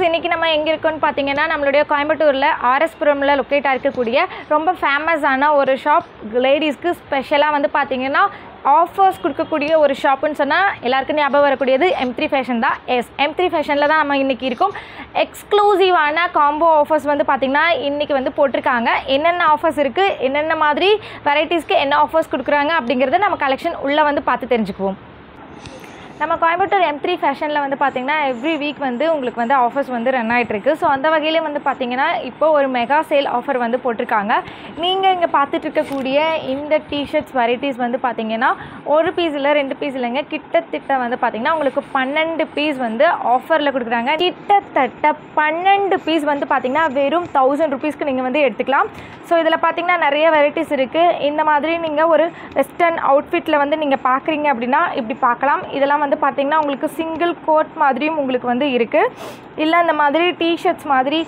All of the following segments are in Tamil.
வியூவர்ஸ் இன்றைக்கி நம்ம எங்கே இருக்கோம்னு பார்த்தீங்கன்னா நம்மளுடைய கோயம்புத்தூரில் ஆர்எஸ்புரமில் லொக்கேட் இருக்கக்கூடிய ரொம்ப ஃபேமஸான ஒரு ஷாப் லேடிஸ்க்கு ஸ்பெஷலாக வந்து பார்த்தீங்கன்னா ஆஃபர்ஸ் கொடுக்கக்கூடிய ஒரு ஷாப்புன்னு சொன்னால் எல்லாருக்கும் ஞாபகம் வரக்கூடியது எம் த்ரீ ஃபேஷன் தான். எஸ் எம் த்ரீ ஃபேஷனில் தான் நம்ம இன்றைக்கி இருக்கோம். எக்ஸ்க்ளூசிவான காம்போ ஆஃபர்ஸ் வந்து பார்த்திங்கன்னா இன்றைக்கி வந்து போட்டிருக்காங்க. என்னென்ன ஆஃபர்ஸ் இருக்குது என்னென்ன மாதிரி வெரைட்டிஸ்க்கு என்ன ஆஃபர்ஸ் கொடுக்குறாங்க அப்படிங்கிறத நம்ம கலெக்ஷன் உள்ளே வந்து பார்த்து தெரிஞ்சுக்குவோம். நம்ம கோயம்புத்தூர் எம் த்ரீ ஃபேஷனில் வந்து பார்த்திங்கன்னா எவ்ரி வீக் வந்து உங்களுக்கு வந்து ஆஃபர்ஸ் வந்து ரன் ஆகிட்டுருக்கு ஸோ அந்த வகையில் வந்து பார்த்திங்கன்னா இப்போ ஒரு மெகா சேல் ஆஃபர் வந்து போட்டிருக்காங்க. நீங்கள் இங்கே பார்த்துட்டு இருக்கக்கூடிய இந்த டிஷர்ட்ஸ் வெரைட்டிஸ் வந்து பார்த்திங்கன்னா ஒரு பீஸ் இல்லை ரெண்டு பீஸ் இல்லைங்க. கிட்டத்தட்ட வந்து பார்த்திங்கன்னா உங்களுக்கு பன்னெண்டு பீஸ் வந்து ஆஃபரில் கொடுக்குறாங்க. கிட்டத்தட்ட பன்னெண்டு பீஸ் வந்து பார்த்திங்கன்னா வெறும் தௌசண்ட் ருபீஸ்க்கு நீங்கள் வந்து எடுத்துக்கலாம். ஸோ இதில் பார்த்திங்கன்னா நிறைய வெரைட்டிஸ் இருக்குது இந்த மாதிரி நீங்கள் ஒரு வெஸ்டர்ன் அவுட்ஃபிட்டில் வந்து நீங்கள் பார்க்குறீங்க அப்படின்னா இப்படி பார்க்கலாம் இதெல்லாம் வந்து வந்து பார்த்திங்கன்னா உங்களுக்கு சிங்கிள் கோட் மாதிரியும் உங்களுக்கு வந்து இருக்குது இல்லை இந்த மாதிரி டிஷர்ட்ஸ் மாதிரி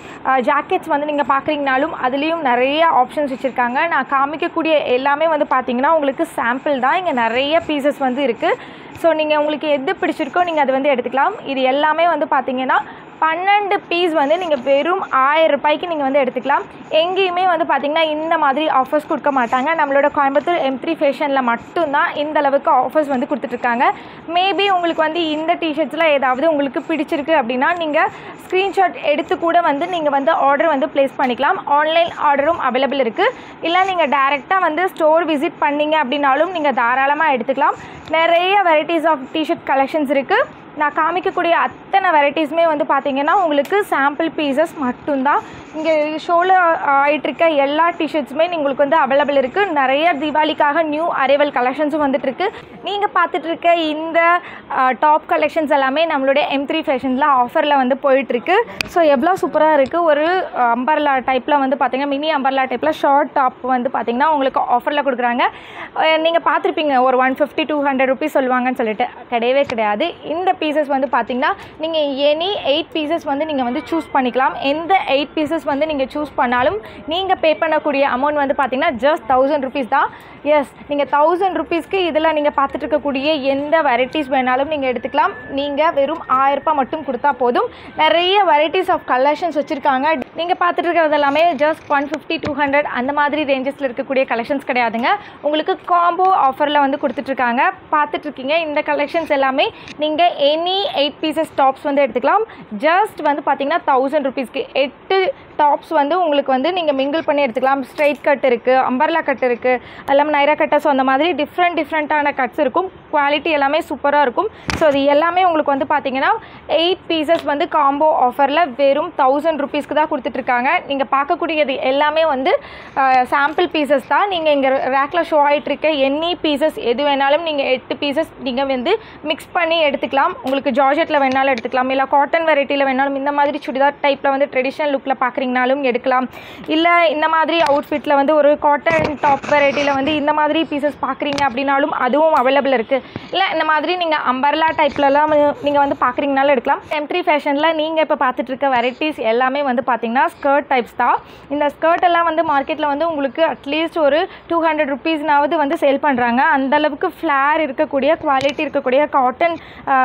ஜாக்கெட்ஸ் வந்து நீங்கள் பார்க்குறீங்கனாலும் அதுலேயும் நிறைய ஆப்ஷன்ஸ் வச்சுருக்காங்க. நான் காமிக்கக்கூடிய எல்லாமே வந்து பார்த்திங்கன்னா உங்களுக்கு சாம்பிள் தான். இங்கே நிறைய பீசஸ் வந்து இருக்குது ஸோ நீங்கள் உங்களுக்கு எது பிடிச்சிருக்கோ நீங்கள் அதை வந்து எடுத்துக்கலாம். இது எல்லாமே வந்து பார்த்திங்கன்னா பன்னெண்டு பீஸ் வந்து நீங்கள் வெறும் ஆயிரம் ரூபாய்க்கு நீங்கள் வந்து எடுத்துக்கலாம். எங்கேயுமே வந்து பார்த்திங்கன்னா இந்த மாதிரி ஆஃபர்ஸ் கொடுக்க மாட்டாங்க. நம்மளோட கோயம்புத்தூர் எம் த்ரீ ஃபேஷனில் மட்டும்தான் இந்த அளவுக்கு ஆஃபர்ஸ் வந்து கொடுத்துட்ருக்காங்க. மேபி உங்களுக்கு வந்து இந்த டிஷர்ட்ஸில் ஏதாவது உங்களுக்கு பிடிச்சிருக்கு அப்படின்னா நீங்கள் ஸ்க்ரீன்ஷாட் எடுத்து கூட வந்து நீங்கள் வந்து ஆர்டர் வந்து ப்ளேஸ் பண்ணிக்கலாம். ஆன்லைன் ஆர்டரும் அவைலபிள் இருக்குது இல்லை நீங்கள் டேரெக்டாக வந்து ஸ்டோர் விசிட் பண்ணிங்க அப்படின்னாலும் நீங்கள் தாராளமாக எடுத்துக்கலாம். நிறைய வெரைட்டிஸ் ஆஃப் டிஷர்ட் கலெக்ஷன்ஸ் இருக்குது நான் காமிக்கக்கூடிய அத்தனை வெரைட்டிஸுமே வந்து பார்த்திங்கன்னா உங்களுக்கு சாம்பிள் பீசஸ் மட்டும்தான். இங்கே ஷோவில் ஆகிட்டுருக்க எல்லா டிஷர்ட்ஸுமே உங்களுக்கு வந்து அவைலபிள் இருக்குது நிறைய தீபாவளிக்காக நியூ அரைவல் கலெக்ஷன்ஸும் வந்துட்டுருக்கு. நீங்கள் பார்த்துட்ருக்க இந்த டாப் கலெக்ஷன்ஸ் எல்லாமே நம்மளுடைய எம் த்ரீ ஃபேஷன்ஸில் ஆஃபரில் வந்து போயிட்டுருக்கு. ஸோ எவ்வளோ சூப்பராக இருக்குது ஒரு அம்பர்லா டைப்பில் வந்து பார்த்திங்கன்னா மினி அம்பர்லா டைப்பில் ஷார்ட் டாப் வந்து பார்த்திங்கன்னா உங்களுக்கு ஆஃபரில் கொடுக்குறாங்க. நீங்கள் பார்த்துருப்பீங்க ஒரு one fifty two hundred rupees சொல்லுவாங்கன்னு சொல்லிட்டு. கிடையவே கிடையாது. இந்த பீசஸ் வந்து பார்த்திங்கன்னா நீங்கள் எனி எயிட் பீசஸ் வந்து நீங்கள் வந்து சூஸ் பண்ணிக்கலாம். எந்த எயிட் பீசஸ் வந்து நீங்கள் சூஸ் பண்ணாலும் நீங்கள் பே பண்ணக்கூடிய அமௌண்ட் வந்து பார்த்திங்கன்னா ஜஸ்ட் தௌசண்ட் ருபீஸ் தான். எஸ் நீங்கள் தௌசண்ட் ருபீஸ்க்கு இதில் நீங்கள் பார்த்துட்டு இருக்கக்கூடிய எந்த வெரைட்டிஸ் வேணாலும் நீங்கள் எடுத்துக்கலாம். நீங்கள் வெறும் ஆயிரரூபா மட்டும் கொடுத்தா போதும். நிறைய வெரைட்டிஸ் ஆஃப் கலெக்ஷன்ஸ் வச்சுருக்காங்க. நீங்கள் பார்த்துட்டு இருக்கிறது எல்லாமே just one fifty two hundred அந்த மாதிரி ரேஞ்சஸில் இருக்கக்கூடிய கலெக்ஷன்ஸ் கிடையாதுங்க. உங்களுக்கு காம்போ ஆஃபரில் வந்து கொடுத்துட்ருக்காங்க பார்த்துட்ருக்கீங்க இந்த கலெக்ஷன்ஸ் எல்லாமே நீங்கள் எனி எயிட் பீசஸ் டாப்ஸ் வந்து எடுத்துக்கலாம். ஜஸ்ட் வந்து பார்த்திங்கன்னா தௌசண்ட் ருபீஸ்க்கு எட்டு டாப்ஸ் வந்து உங்களுக்கு வந்து நீங்கள் மிங்கிள் பண்ணி எடுத்துக்கலாம். ஸ்ட்ரைட் கட் இருக்குது அம்பர்லா கட் இருக்குது எல்லாம் நைரா கட்டஸ் அந்த மாதிரி டிஃப்ரெண்ட் டிஃப்ரெண்ட்டான கட்ஸ் இருக்கும். குவாலிட்டி எல்லாமே சூப்பராக இருக்கும். ஸோ இது எல்லாமே உங்களுக்கு வந்து பார்த்தீங்கன்னா எயிட் பீசஸ் வந்து காம்போ ஆஃபரில் வெறும் தௌசண்ட் ருபீஸ்க்கு தான் கொடுத்துட்ருக்காங்க. நீங்கள் பார்க்கக்கூடியது எல்லாமே வந்து சாம்பிள் பீசஸ் தான். நீங்கள் இங்கே ரேக்கில் ஷோ ஆகிட்டுருக்க எனி பீசஸ் எது வேணாலும் நீங்கள் எட்டு பீசஸ் நீங்கள் வந்து மிக்ஸ் பண்ணி எடுத்துக்கலாம். உங்களுக்கு ஜார்ஜெட்டில் வேணாலும் எடுத்துக்கலாம். இல்லை காட்டன் வெரைட்டியில் வேணாலும் இந்த மாதிரி சுடிதார் டைப்பில் வந்து ட்ரெடிஷ்னல் லுக்கில் பார்க்குறீங்கனாலும் எடுக்கலாம். இல்லை இந்த மாதிரி அவுட்ஃபிட்டில் வந்து ஒரு காட்டன் டாப் வெரைட்டியில் வந்து இந்த மாதிரி பீசஸ் பார்க்குறீங்க அப்படின்னாலும் அதுவும் அவைலபிள் இருக்குது இல்லை இந்த மாதிரி நீங்கள் அம்பர்லா டைப்லலாம் நீங்கள் வந்து பார்க்குறீங்கனாலும் எடுக்கலாம். எம்ட்ரி ஃபேஷனில் நீங்கள் இப்போ பார்த்துட்டு இருக்க வெரைட்டிஸ் எல்லாமே வந்து பார்த்தீங்கன்னா ஸ்கர்ட் டைப்ஸ் தான். இந்த ஸ்கர்ட் எல்லாம் வந்து மார்க்கெட்டில் வந்து உங்களுக்கு அட்லீஸ்ட் ஒரு டூ ஹண்ட்ரட் ருபீஸ்னாவது வந்து சேல் பண்ணுறாங்க அந்தளவுக்கு ஃப்ளேர் இருக்கக்கூடிய குவாலிட்டி இருக்கக்கூடிய காட்டன்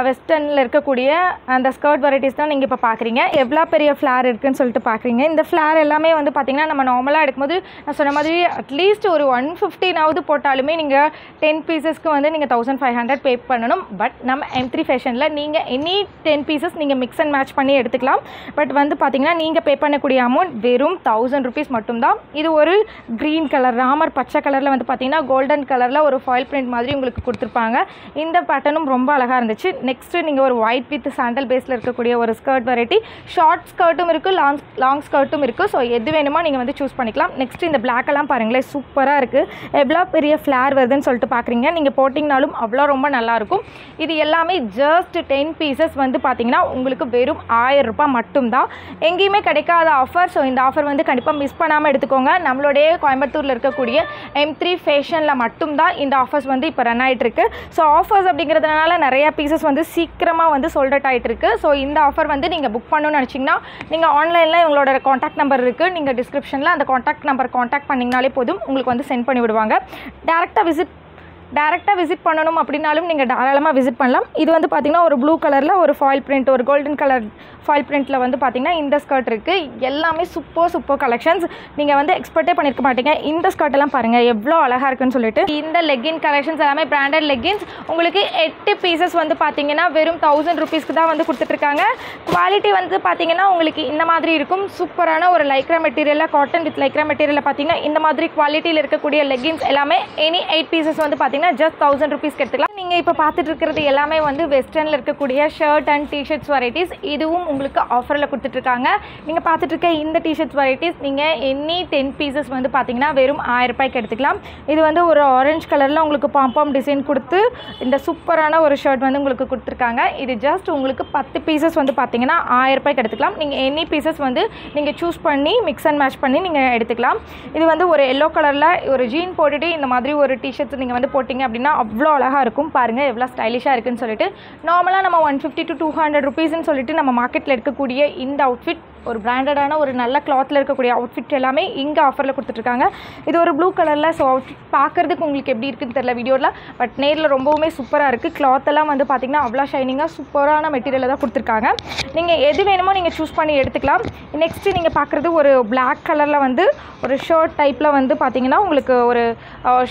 வெஸ்டர்னில் இருக்கக்கூடிய அந்த ஸ்கர்ட் வெரைட்டிஸ் தான் நீங்கள் இப்போ பார்க்குறீங்க எவ்வளோ பெரிய ஃப்ளேர் இருக்குதுன்னு சொல்லிட்டு பார்க்குறீங்க இந்த ஃப்ளார் எல்லாமே வந்து பார்த்திங்கன்னா நம்ம நார்மலாக எடுக்கும்போது நான் சொன்ன மாதிரி அட்லீஸ்ட் ஒரு ஒன் ஃபிஃப்டினாவது போட்டாலுமே நீங்கள் டென் பீசஸ்க்கு வந்து நீங்கள் தௌசண்ட் ஃபைவ் ஹண்ட்ரட் பே பண்ணணும். பட் நம்ம எம் த்ரீ ஃபேஷனில் நீங்கள் எனி டென் பீசஸ் நீங்கள் மிக்ஸ் அண்ட் மேட்ச் பண்ணி எடுத்துக்கலாம். பட் வந்து பார்த்திங்கன்னா நீங்கள் பே பண்ணக்கூடிய அமௌண்ட் வெறும் தௌசண்ட் ருபீஸ் மட்டும்தான். இது ஒரு க்ரீன் கலர் ராமர் பச்சை கலரில் வந்து பார்த்திங்கன்னா கோல்டன் கலரில் ஒரு ஃபாயில் பிரிண்ட் மாதிரி உங்களுக்கு கொடுத்துருப்பாங்க. இந்த பேட்டர்னும் ரொம்ப அழகாக இருந்துச்சு. நெக்ஸ்ட்டு நீங்கள் ஒரு ஒயிட் வித் சாண்டல் பேஸில் இருக்கக்கூடிய ஒரு ஸ்கர்ட் வெரைட்டி ஷார்ட் ஸ்கர்ட்டும் இருக்குது லாங் லாங் ஸ்கர்ட் ஸ்கர்ட்டும் இருக்குது ஸோ எது வேணுமோ நீங்கள் வந்து சூஸ் பண்ணிக்கலாம். நெக்ஸ்ட் இந்த பிளாக்கெல்லாம் பாருங்களேன் சூப்பராக இருக்குது எவ்வளோ பெரிய ஃப்ளேர் வருதுன்னு சொல்லிட்டு பார்க்குறீங்க நீங்கள் போட்டிங்கனாலும் அவ்வளோ ரொம்ப நல்லாயிருக்கும் இது எல்லாமே ஜஸ்ட் டென் பீசஸ் வந்து பார்த்தீங்கன்னா உங்களுக்கு வெறும் ஆயிரம் ரூபாய் மட்டும்தான். எங்கேயுமே கிடைக்காத ஆஃபர் ஸோ இந்த ஆஃபர் வந்து கண்டிப்பாக மிஸ் பண்ணாமல் எடுத்துக்கோங்க. நம்மளுடைய கோயம்புத்தூரில் இருக்கக்கூடிய எம் த்ரீ ஃபேஷனில் மட்டும்தான் இந்த ஆஃபர்ஸ் வந்து இப்போ ரன் ஆகிட்டுருக்கு ஸோ ஆஃபர்ஸ் அப்படிங்கிறதுனால நிறையா பீசஸ் வந்து சீக்கிரமாக வந்து சோல்ட் அவுட் ஆகிட்டு இருக்கு ஸோ இந்த ஆஃபர் வந்து நீங்கள் புக் பண்ணணும்னு நினச்சிங்கன்னா நீங்கள் ஆன்லைனில் இவங்களோட காண்டாக்ட் நம்பர் இருக்குது நீங்கள் டிஸ்கிரிப்ஷனில் அந்த காண்டாக்ட் நம்பர் காண்டாக்ட் பண்ணிங்கனாலே போதும். உங்களுக்கு வந்து சென்ட் பண்ணி விடுவாங்க டேரெக்டாக விசிட் டேரெக்டாக விசிட் பண்ணணும் அப்படின்னாலும் நீங்கள் தாராளமாக விசிட் பண்ணலாம். இது வந்து பார்த்திங்கன்னா ஒரு ப்ளூ கலரில் ஒரு ஃபாயில் பிரிண்ட் ஒரு கோல்டன் கலர் ஃபாயில் பிரிண்ட்டில் வந்து பார்த்திங்கன்னா இந்த ஸ்கர்ட் இருக்குது எல்லாமே சூப்பர் சூப்பர் கலெக்ஷன்ஸ் நீங்கள் வந்து எக்ஸ்பெக்டே பண்ணியிருக்க மாட்டீங்க. இந்த ஸ்கர்ட் எல்லாம் பாருங்கள் எவ்வளோ அழகாக இருக்குன்னு சொல்லிட்டு. இந்த லெக்கின் கலெக்ஷன்ஸ் எல்லாமே பிராண்டட் லெக்கின்ஸ் உங்களுக்கு எட்டு பீசஸ் வந்து பார்த்தீங்கன்னா வெறும் தௌசண்ட் ருபீஸ்க்கு தான் வந்து கொடுத்துட்ருக்காங்க குவாலிட்டி வந்து பார்த்திங்கன்னா உங்களுக்கு இந்த மாதிரி இருக்கும். சூப்பரான ஒரு லைக்ரா மெட்டீரியலில் காட்டன் வித் லைக்ரா மெட்டீரியலில் பார்த்தீங்கன்னா இந்த மாதிரி குவாலிட்டியில் இருக்கக்கூடிய லெகின்ஸ் எல்லாமே எனி எயிட் பீசஸ் வந்து பார்த்தீங்கன்னா ஜஸ்ட் தௌசண்ட் ருபீஸ்க்கு எடுத்துக்கலாம். நீங்கள் இப்போ பார்த்துட்டு இருக்கிறது எல்லாமே வந்து வெஸ்டர்னில் இருக்கக்கூடிய ஷர்ட் அண்ட் டிஷர்ட்ஸ் வெரைட்டிஸ் இதுவும் உங்களுக்கு ஆஃபரில் கொடுத்துட்ருக்காங்க. நீங்கள் பார்த்துட்டு இருக்க இந்த டிஷர்ட்ஸ் வெரைட்டிஸ் நீங்கள் எனி டென் பீசஸ் வந்து பார்த்தீங்கன்னா வெறும் ஆயிரம் ரூபாய்க்கு எடுத்துக்கலாம். இது வந்து ஒரு ஆரஞ்சு கலரில் உங்களுக்கு பாம்பாம் டிசைன் கொடுத்து இந்த சூப்பரான ஒரு ஷர்ட் வந்து உங்களுக்கு கொடுத்துருக்காங்க. இது ஜஸ்ட் உங்களுக்கு பத்து பீசஸ் வந்து பார்த்தீங்கன்னா ஆயிரம் ரூபாய்க்கு எடுத்துக்கலாம். நீங்கள் எனி பீசஸ் வந்து நீங்கள் சூஸ் பண்ணி மிக்ஸ் அண்ட் மேட்ச் பண்ணி நீங்கள் எடுத்துக்கலாம். இது வந்து ஒரு எல்லோ கலரில் ஒரு ஜீன் போட்டுட்டு இந்த மாதிரி ஒரு டிஷர்ட்ஸ் நீங்கள் வந்து போட்டு போட்டிங்க அப்படின்னா அவ்வளோ அழகாக இருக்கும். பாருங்கள் எவ்வளோ ஸ்டைலிஷாக இருக்குன்னு சொல்லிட்டு. நார்மலாக நம்ம one fifty to two hundred ருபீஸ்னு சொல்லிட்டு நம்ம மார்க்கெட்டில் இருக்கக்கூடிய இந்த அவுட்ஃபிட் ஒரு பிராண்டடான ஒரு நல்ல கிளாத்தில் இருக்கக்கூடிய அவுட்ஃபிட் எல்லாமே இங்கே ஆஃபரில் கொடுத்துட்ருக்காங்க. இது ஒரு ப்ளூ கலரில் ஸோ அவுட்ஃபிட் பார்க்குறதுக்கு உங்களுக்கு எப்படி இருக்குன்னு தெரியல வீடியோவில் பட் நேரில் ரொம்பவுமே சூப்பராக இருக்குது கிளாத்தெல்லாம் வந்து பார்த்திங்கன்னா அவ்வளோ ஷைனிங்காக சூப்பரான மெட்டீரியலில் தான் கொடுத்துருக்காங்க. நீங்கள் எது வேணுமோ நீங்கள் சூஸ் பண்ணி எடுத்துக்கலாம். நெக்ஸ்ட்டு நீங்கள் பார்க்குறது ஒரு பிளாக் கலரில் வந்து ஒரு ஷர்ட் டைப்பில் வந்து பார்த்தீங்கன்னா உங்களுக்கு ஒரு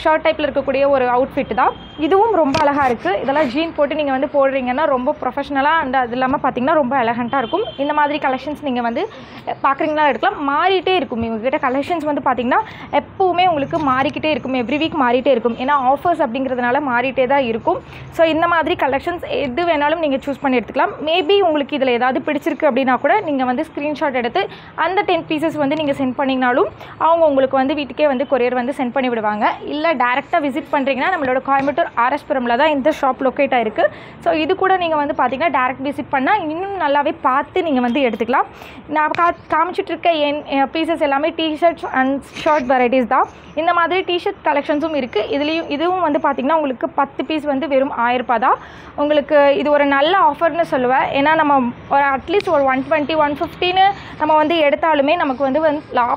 ஷர்ட் டைப்பில் இருக்கக்கூடிய ஒரு அவுட்ஃபிட் தான். இதுவும் ரொம்ப அழகாக இருக்குது இதெல்லாம் ஜீன் போட்டு நீங்கள் வந்து போடுறீங்கன்னா ரொம்ப ப்ரொஃபஷனலாக அண்ட் அது இல்லாமல் பார்த்தீங்கன்னா ரொம்ப எலகண்ட்டாக இருக்கும். இந்த மாதிரி கலெக்ஷன்ஸ் நீங்கள் வந்து வந்து பார்க்குறீங்களா எடுக்கலாம். மாறிட்டே இருக்கும். இவங்ககிட்ட கலெக்ஷன்ஸ் வந்து பார்த்திங்கன்னா எப்போவுமே உங்களுக்கு மாறிக்கிட்டே இருக்கும். எவ்ரி வீக் மாறிட்டே இருக்கும். ஏன்னா ஆஃபர்ஸ் அப்படிங்கிறதுனால மாறிட்டே தான் இருக்கும். ஸோ இந்த மாதிரி கலெக்ஷன்ஸ் எது வேணாலும் நீங்கள் சூஸ் பண்ணி எடுத்துக்கலாம். மேபி உங்களுக்கு இதில் ஏதாவது பிடிச்சிருக்கு அப்படின்னா கூட நீங்கள் வந்து ஸ்க்ரீன்ஷாட் எடுத்து அந்த டென் பீசஸ் வந்து நீங்கள் சென்ட் பண்ணிங்கனாலும் அவங்க உங்களுக்கு வந்து வீட்டுக்கே வந்து கொரியர் வந்து சென்ட் பண்ணி விடுவாங்க. இல்லை டேரெக்டாக விசிட் பண்ணுறீங்கன்னா நம்மளோட கோயம்புத்தூர் ஆர்எஸ்புரமில் தான் இந்த ஷாப் லொக்கேட் ஆயிருக்கு. ஸோ இது கூட நீங்கள் வந்து பார்த்தீங்கன்னா டேரெக்ட் விசிட் பண்ணால் இன்னும் நல்லாவே பார்த்து நீங்கள் வந்து எடுத்துக்கலாம். நான் கா காமிச்சிட்ருக்க என் பீசஸ் எல்லாமே டிஷர்ட்ஸ் அண்ட் ஷர்ட் வெரைட்டிஸ் தான். இந்த மாதிரி டிஷர்ட் கலெக்ஷன்ஸும் இருக்குது இதுலேயும் இதுவும் வந்து பார்த்திங்கன்னா உங்களுக்கு பத்து பீஸ் வந்து வெறும் ஆயிரரூபா தான். உங்களுக்கு இது ஒரு நல்ல ஆஃபர்னு சொல்லுவேன். ஏன்னா நம்ம ஒரு அட்லீஸ்ட் ஒரு ஒன் டுவெண்ட்டி ஒன் ஃபிஃப்டின்னு நம்ம வந்து எடுத்தாலுமே நமக்கு வந்து வந்து லா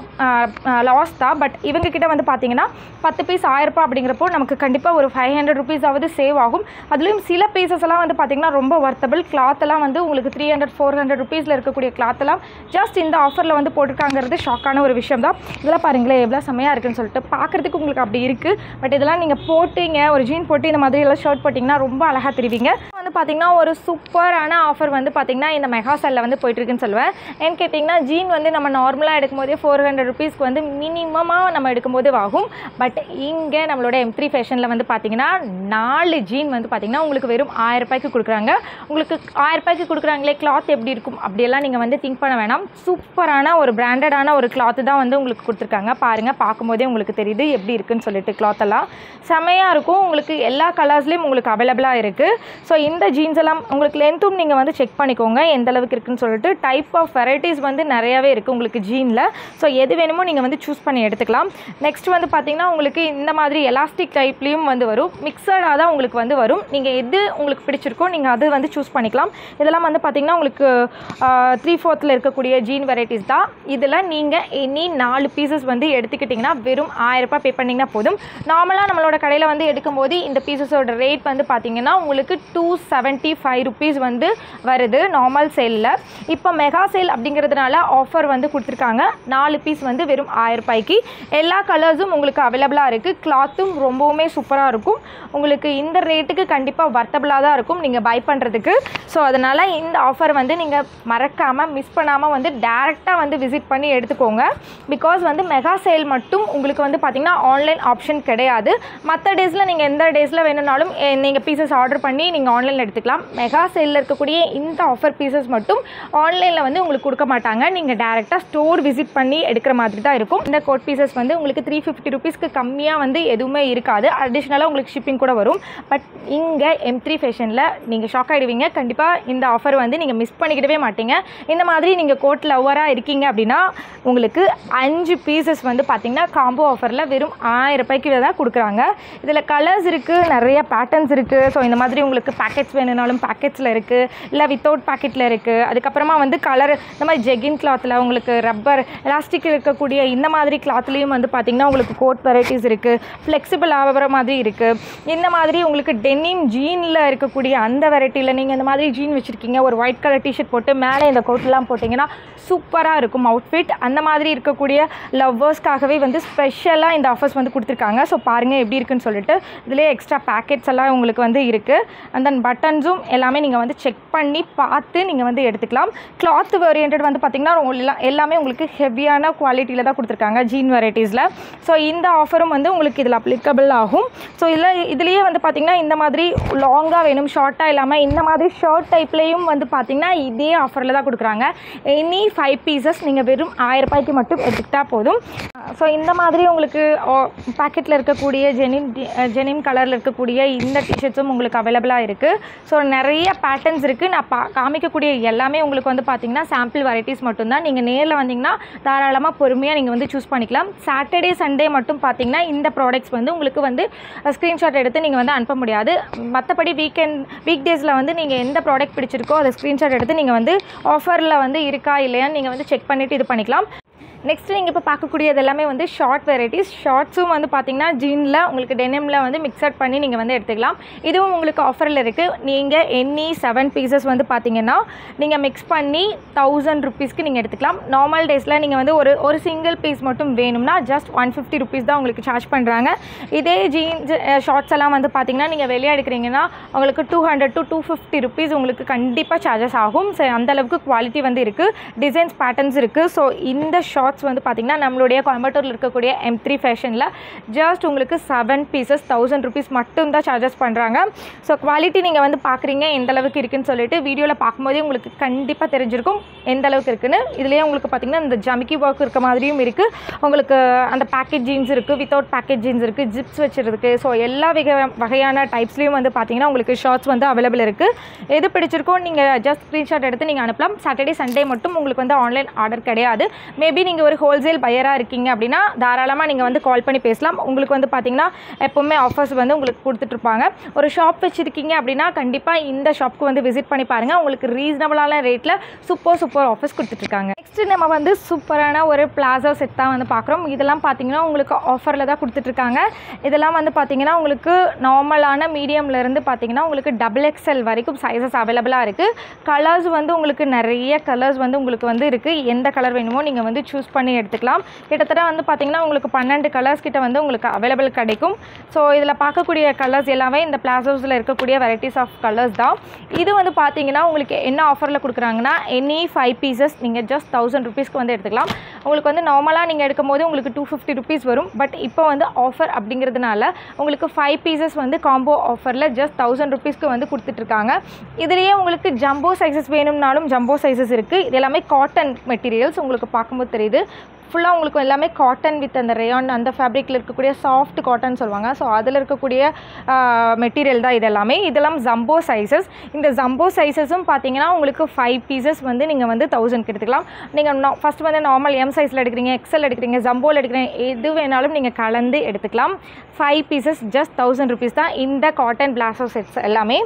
லாஸ் தான். பட் இவங்கக்கிட்ட வந்து பார்த்திங்கன்னா பத்து பீஸ் ஆயிரரூபா அப்படிங்கிறப்போ நமக்கு கண்டிப்பாக ஒரு ஃபைவ் ஹண்ட்ரட் ருபீஸாவது சேவ் ஆகும். அதுலேயும் சில பீசஸ் எல்லாம் வந்து பார்த்திங்கன்னா ரொம்ப ஒர்த்தபிள் கிளாத்தெல்லாம் வந்து உங்களுக்கு த்ரீ ஹண்ட்ரட் ஃபோர் ஹண்ட்ரட் ருபீஸில் இருக்கக்கூடிய கிளாத்தெல்லாம் ஜஸ்ட் இந்த ஆஃபரில் வந்து போட்டிருக்காங்கிறது ஷாக்கான ஒரு விஷயம் தான் இதெல்லாம் பாருங்களேன் எவ்வளோ செம்மையாக இருக்குன்னு சொல்லிட்டு பார்க்குறதுக்கு உங்களுக்கு அப்படி இருக்குது பட் இதெல்லாம் நீங்கள் போட்டீங்க ஒரு ஜீன் போட்டு இந்த மாதிரி எல்லாம் ஷர்ட் போட்டிங்கன்னா ரொம்ப அழகாக தெரிவிங்க. வந்து பார்த்திங்கன்னா ஒரு சூப்பரான ஆஃபர் வந்து பார்த்திங்கன்னா இந்த மெகா செல்லில் வந்து போயிட்டுருக்குன்னு சொல்லுவேன். ஏன்னு கேட்டிங்கன்னா ஜீன் வந்து நம்ம நார்மலாக எடுக்கும்போதே ஃபோர் ஹண்ட்ரட் ருபீஸ்க்கு வந்து மினிமமாக நம்ம எடுக்கும்போது ஆகும் பட் இங்கே நம்மளோட எம் த்ரீ ஃபேஷனில் வந்து பார்த்திங்கன்னா நாலு ஜீன் வந்து பார்த்திங்கன்னா உங்களுக்கு வெறும் ஆயிரம் ரூபாய்க்கு கொடுக்குறாங்க. உங்களுக்கு ஆயிரம் ரூபாய்க்கு கொடுக்குறாங்களே கிளாத் எப்படி இருக்கும்? அப்படியெல்லாம் நீங்கள் வந்து திங்க் பண்ண வேணாம். சூப்பரான ஒரு பிராண்டடான ஒரு கிளாத்து தான் வந்து உங்களுக்கு கொடுத்துருக்காங்க. பாருங்கள் பார்க்கும்போதே உங்களுக்கு தெரியுது எப்படி இருக்குன்னு சொல்லிட்டு கிளாத்தெல்லாம் செமையாக இருக்கும். உங்களுக்கு எல்லா கலர்ஸ்லேயும் உங்களுக்கு அவைலபிளாக இருக்குது ஸோ இந்த ஜீன்ஸ் எல்லாம் உங்களுக்கு லென்த்தும் நீங்கள் வந்து செக் பண்ணிக்கோங்க. எந்த அளவுக்கு இருக்குன்னு சொல்லிட்டு டைப் ஆஃப் வெரைட்டிஸ் வந்து நிறையாவே இருக்குது உங்களுக்கு ஜீனில் ஸோ எது வேணுமோ நீங்கள் வந்து சூஸ் பண்ணி எடுத்துக்கலாம். நெக்ஸ்ட் வந்து பார்த்தீங்கன்னா உங்களுக்கு இந்த மாதிரி எலாஸ்டிக் டைப்லேயும் வந்து வரும். மிக்சடாக தான் உங்களுக்கு வந்து வரும். நீங்கள் எது உங்களுக்கு பிடிச்சிருக்கோ நீங்கள் அது வந்து சூஸ் பண்ணிக்கலாம். இதெல்லாம் வந்து பார்த்தீங்கன்னா உங்களுக்கு த்ரீ ஃபோர்த்தில் இருக்கக்கூடிய ஜீன் வெரைட்டிஸ் தான். இதில் நீங்கள் எனி நாலு பீசஸ் வந்து எடுத்துக்கிட்டிங்கன்னா வெறும் ஆயிரரூபா பே பண்ணிங்கன்னா போதும். நார்மலாக நம்மளோட கடையில் வந்து எடுக்கும்போது இந்த பீசஸோட ரேட் வந்து பார்த்திங்கன்னா உங்களுக்கு டூ செவன்ட்டி ஃபைவ் ருபீஸ் வந்து வருது நார்மல் சேலில் இப்போ மெகா சேல் அப்படிங்கிறதுனால ஆஃபர் வந்து கொடுத்துருக்காங்க. நாலு பீஸ் வந்து வெறும் ஆயிரரூபாய்க்கு எல்லா கலர்ஸும் உங்களுக்கு அவைலபிளாக இருக்குது கிளாத்தும் ரொம்பவுமே சூப்பராக இருக்கும். உங்களுக்கு இந்த ரேட்டுக்கு கண்டிப்பாக வர்த்தபிளாக தான் இருக்கும். நீங்கள் பை பண்ணுறதுக்கு ஸோ அதனால் இந்த ஆஃபர் வந்து நீங்கள் மறக்காமல் மிஸ் பண்ணாமல் வந்து டேரெக்டாக வந்து விசிட் பண்ணி எடுத்துக்கோங்க. பிகாஸ் வந்து மெகா சேல் மட்டும் உங்களுக்கு வந்து பார்த்திங்கன்னா ஆன்லைன் ஆப்ஷன் கிடையாது. மற்ற டேஸில் நீங்கள் எந்த டேஸில் வேணும்னாலும் நீங்கள் பீசஸ் ஆர்டர் பண்ணி நீங்கள் ஆன்லைனில் எடுத்துக்கலாம். மெகா சேலில் இருக்கக்கூடிய இந்த ஆஃபர் பீசஸ் மட்டும் ஆன்லைனில் வந்து உங்களுக்கு கொடுக்க மாட்டாங்க. நீங்கள் டேரெக்டாக ஸ்டோர் விசிட் பண்ணி எடுக்கிற மாதிரி தான் இருக்கும். இந்த கோட் பீசஸ் வந்து உங்களுக்கு த்ரீ ஃபிஃப்டி ருபீஸ்க்கு கம்மியாக வந்து எதுவுமே இருக்காது. அடிஷ்னலாக உங்களுக்கு ஷிப்பிங் கூட வரும். பட் இங்கே எம் த்ரீ ஃபேஷனில் நீங்கள் ஷாக் ஆகிடுவீங்க கண்டிப்பாக இந்த ஆஃபர் வந்து நீங்கள் மிஸ் பண்ணிக்கிடவே மாட்டீங்க. இந்த மாதிரி நீங்கள் கோட் லவ்வராக இருக்கீங்க அப்படின்னா உங்களுக்கு அஞ்சு பீசஸ் வந்து பார்த்தீங்கன்னா காம்போ ஆஃபரில் வெறும் ஆயிரம் ரூபாய்க்கு தான் கொடுக்குறாங்க. இதில் கலர்ஸ் இருக்குது நிறைய பேட்டர்ன்ஸ் இருக்குது ஸோ இந்த மாதிரி உங்களுக்கு பேக்கெட்ஸ் வேணும்னாலும் பேக்கெட்ஸில் இருக்குது இல்லை வித்தவுட் பேக்கெட்டில் இருக்குது அதுக்கப்புறமா வந்து கலர் இந்த மாதிரி ஜெகின் கிளாத்தில் உங்களுக்கு ரப்பர் எலாஸ்டிக் இருக்கக்கூடிய இந்த மாதிரி கிளாத்லேயும் வந்து பார்த்திங்கன்னா உங்களுக்கு கோட் வெரைட்டிஸ் இருக்குது ஃப்ளெக்சிபிள் ஆகிற மாதிரி இருக்குது இந்த மாதிரி உங்களுக்கு டென்னிம் ஜீனில் இருக்கக்கூடிய அந்த வெரைட்டியில் நீங்கள் இந்த மாதிரி ஜீன் வச்சுருக்கீங்க. ஒரு ஒயிட் கலர் டிஷர்ட் போட்டு மேலே இந்த கோட்லாம் போட்டிங்கன்னா சூப்பராக இருக்கும் அவுட்ஃபிட் அந்த மாதிரி இருக்கக்கூடிய லவ்வர்ஸ்க்காகவே வந்து ஸ்பெஷலாக இந்த ஆஃபர்ஸ் வந்து கொடுத்துருக்காங்க. ஸோ பாருங்கள் எப்படி இருக்குன்னு சொல்லிட்டு இதுலேயே எக்ஸ்ட்ரா பேக்கெட்ஸ் எல்லாம் உங்களுக்கு வந்து இருக்குது அண்ட் தென் பட்டன்ஸும் எல்லாமே நீங்கள் வந்து செக் பண்ணி பார்த்து நீங்கள் வந்து எடுத்துக்கலாம். கிளாத் ஓரியன்ட் வந்து பார்த்திங்கன்னா எல்லாமே உங்களுக்கு ஹெவியான குவாலிட்டியில் தான் கொடுத்துருக்காங்க ஜீன் வெரைட்டிஸில் ஸோ இந்த ஆஃபரும் வந்து உங்களுக்கு இதில் அப்ளிகபிள் ஆகும். ஸோ இதில் இதுலேயே வந்து பார்த்திங்கன்னா இந்த மாதிரி லாங்காக வேணும் ஷார்ட்டாக இல்லாமல் இந்த மாதிரி ஷார்ட் டைப்லேயும் வந்து பார்த்திங்கன்னா இதே ஆஃபரில் தான் கொடுக்குறாங்க. எனி ஃபைவ் பீசஸ் நீங்கள் வெறும் ஆயிரம் ரூபாய்க்கு மட்டும் எடுத்துக்கிட்டால் போதும். ஸோ இந்த மாதிரி உங்களுக்கு பேக்கெட்டில் இருக்கக்கூடிய ஜெனிம் ஜெனிம் கலரில் இருக்கக்கூடிய இந்த டிஷர்ட்ஸும் உங்களுக்கு அவைலபிளாக இருக்குது ஸோ நிறைய பேட்டர்ன்ஸ் இருக்குது நான் பா காமிக்கக்கூடிய எல்லாமே உங்களுக்கு வந்து பார்த்திங்கன்னா சாம்பிள் வெரைட்டிஸ் மட்டும்தான். நீங்கள் நேரில் வந்தீங்கன்னா தாராளமாக பொறுமையாக நீங்கள் வந்து சூஸ் பண்ணிக்கலாம். சாட்டர்டே சண்டே மட்டும் பார்த்தீங்கன்னா இந்த ப்ராடக்ட்ஸ் வந்து உங்களுக்கு வந்து ஸ்க்ரீன்ஷாட் எடுத்து நீங்கள் வந்து அனுப்ப முடியாது. மற்றபடி வீக்கெண்ட் வீக் டேஸில் வந்து நீங்கள் எந்த ப்ராடக்ட் பிடிச்சிருக்கோ அதை ஸ்க்ரீன்ஷாட் எடுத்து நீங்கள் வந்து ஆஃபரில் வந்து இருக்கா இல்லையான்னு நீங்கள் வந்து செக் பண்ணிவிட்டு இது பண்ணிக்கலாம். நெக்ஸ்ட் நீங்கள் இப்போ பார்க்கக்கூடியது எல்லாமே வந்து ஷார்ட் வெரைட்டிஸ் ஷார்ட்ஸும் வந்து பார்த்திங்கன்னா ஜீனில் உங்களுக்கு டெனிமில் வந்து மிக்சட் பண்ணி நீங்கள் வந்து எடுத்துக்கலாம். இதுவும் உங்களுக்கு ஆஃபரில் இருக்குது நீங்கள் எனி செவன் பீசஸ் வந்து பார்த்திங்கன்னா நீங்கள் மிக்ஸ் பண்ணி தௌசண்ட் ருபீஸ்க்கு நீங்கள் எடுத்துக்கலாம். நார்மல் டேஸில் நீங்கள் வந்து ஒரு ஒரு சிங்கிள் பீஸ் மட்டும் வேணும்னா ஜஸ்ட் ஒன் ஃபிஃப்டி ருபீஸ் தான் உங்களுக்கு சார்ஜ் பண்ணுறாங்க இதே ஜீன்ஸ் ஷார்ட்ஸ் எல்லாம் வந்து பார்த்தீங்கன்னா நீங்கள் வெளியே எடுக்கிறீங்கன்னா உங்களுக்கு two hundred to two fifty rupees உங்களுக்கு கண்டிப்பாக சார்ஜஸ் ஆகும். ஸோ அந்தளவுக்கு குவாலிட்டி வந்து இருக்குது டிசைன்ஸ் பேட்டர்ன்ஸ் இருக்குது ஸோ இந்த ஷார்ட் ஷார்ட்ஸ் வந்து பார்த்திங்கன்னா நம்மளுடைய கோயம்புத்தூரில் இருக்கக்கூடிய எம் த்ரீ ஃபேஷனில் ஜஸ்ட் உங்களுக்கு செவன் பீசஸ் தௌசண்ட் ருபீஸ் மட்டும் தான் சார்ஜஸ் பண்ணுறாங்க ஸோ குவாலிட்டி நீங்கள் வந்து பார்க்குறீங்க எந்த அளவுக்கு இருக்குன்னு சொல்லிட்டு வீடியோவில் பார்க்கும்போதே உங்களுக்கு கண்டிப்பாக தெரிஞ்சிருக்கும் எந்த அளவுக்கு இருக்குன்னு. இதுலேயே உங்களுக்கு பார்த்திங்கன்னா இந்த ஜமிக்கி ஒர்க் இருக்க மாதிரியும் இருக்குது உங்களுக்கு அந்த பேக்கெட் ஜீன்ஸ் இருக்குது வித்தவுட் பேக்கெட் ஜீன்ஸ் இருக்குது ஜிப்ஸ் வச்சுருக்கு ஸோ எல்லா வகை வகையான டைப்ஸ்லேயும் வந்து பார்த்திங்கன்னா உங்களுக்கு ஷார்ட்ஸ் வந்து அவைலபிள் இருக்குது எது பிடிச்சிருக்கோ நீங்கள் ஜஸ்ட் ஸ்க்ரீன்ஷாட் எடுத்து நீங்கள் அனுப்பலாம். சாட்டர்டே சண்டே மட்டும் உங்களுக்கு வந்து ஆன்லைன் ஆர்டர் கிடையாது. மேபி நீங்கள் நீங்கள் ஒரு ஹோல்சேல் பையராக இருக்கீங்க அப்படின்னா தாராளமாக நீங்கள் வந்து கால் பண்ணி பேசலாம். உங்களுக்கு வந்து பார்த்தீங்கன்னா எப்போவுமே ஆஃபர்ஸ் வந்து உங்களுக்கு கொடுத்துட்ருப்பாங்க ஒரு ஷாப் வச்சுருக்கீங்க அப்படின்னா கண்டிப்பாக இந்த ஷாப்க்கு வந்து விசிட் பண்ணி பாருங்கள் உங்களுக்கு ரீசனபிளான ரேட்டில் சூப்பர் சூப்பர் ஆஃபர்ஸ் கொடுத்துட்ருக்காங்க நெக்ஸ்ட்டு நம்ம வந்து சூப்பரான ஒரு பிளாசோ செட் தான் வந்து பார்க்குறோம் இதெல்லாம் பார்த்தீங்கன்னா உங்களுக்கு ஆஃபரில் தான் கொடுத்துட்ருக்காங்க இதெல்லாம் வந்து பார்த்தீங்கன்னா உங்களுக்கு நார்மலான மீடியம்லேருந்து பார்த்தீங்கன்னா உங்களுக்கு டபுள் எக்ஸ்எல் வரைக்கும் சைஸஸ் அவைலபிளாக இருக்குது கலர்ஸ் வந்து உங்களுக்கு நிறைய கலர்ஸ் வந்து உங்களுக்கு வந்து இருக்குது எந்த கலர் வேணுமோ நீங்கள் வந்து சூஸ் பண்ணி எடுத்துக்கலாம். கிட்டத்தட்ட வந்து பார்த்திங்கன்னா உங்களுக்கு பன்னெண்டு கலர்ஸ் கிட்ட வந்து உங்களுக்கு அவைலபிள் கிடைக்கும். ஸோ இதில் பார்க்கக்கூடிய கலர்ஸ் எல்லாமே இந்த பிளாசோஸில் இருக்கக்கூடிய வெரைட்டிஸ் ஆஃப் கலர்ஸ் தான். இது வந்து பார்த்தீங்கன்னா உங்களுக்கு என்ன ஆஃபரில் கொடுக்குறாங்கன்னா எனி ஃபைவ் பீசஸ் நீங்கள் ஜஸ்ட் தௌசண்ட் ருபீஸ்க்கு வந்து எடுத்துக்கலாம். உங்களுக்கு வந்து நார்மலாக நீங்கள் எடுக்கும்போது உங்களுக்கு டூ ஃபிஃப்டி ருபீஸ் வரும். பட் இப்போ வந்து ஆஃபர் அப்படிங்கிறதுனால உங்களுக்கு ஃபைவ் பீசஸ் வந்து காம்போ ஆஃபரில் ஜஸ்ட் தௌசண்ட் ருபீஸ்க்கு வந்து கொடுத்துட்ருக்காங்க இதுலேயே உங்களுக்கு ஜம்போ சைஸஸ் வேணும்னாலும் ஜம்போ சைஸஸ் இருக்குது இது எல்லாமே காட்டன் மெட்டீரியல்ஸ் உங்களுக்கு பார்க்கும்போது தெரியுது. gibi ஃபுல்லாக உங்களுக்கு எல்லாமே காட்டன் வித் அந்த ரேயான் அந்த ஃபேப்ரிக்கில் இருக்கக்கூடிய சாஃப்ட் காட்டன் சொல்லுவாங்க. ஸோ அதில் இருக்கக்கூடிய மெட்டீரியல் தான் இது எல்லாமே. இதெல்லாம் ஜம்போ சைஸஸ் இந்த ஜம்போ சைஸஸும் பார்த்தீங்கன்னா உங்களுக்கு ஃபைவ் பீசஸ் வந்து நீங்கள் வந்து தௌசண்ட்க்கு எடுத்துக்கலாம் நீங்கள் ஃபஸ்ட் வந்து நார்மல் எம் சைஸில் எடுக்கிறீங்க எக்ஸல் எடுக்கிறீங்க ஜம்போவில் எடுக்கிறீங்க எது வேணாலும் நீங்கள் கலந்து எடுத்துக்கலாம். Five pieces just thousand rupees தான் இந்த காட்டன் பிளாசோ செட்ஸ் எல்லாமே.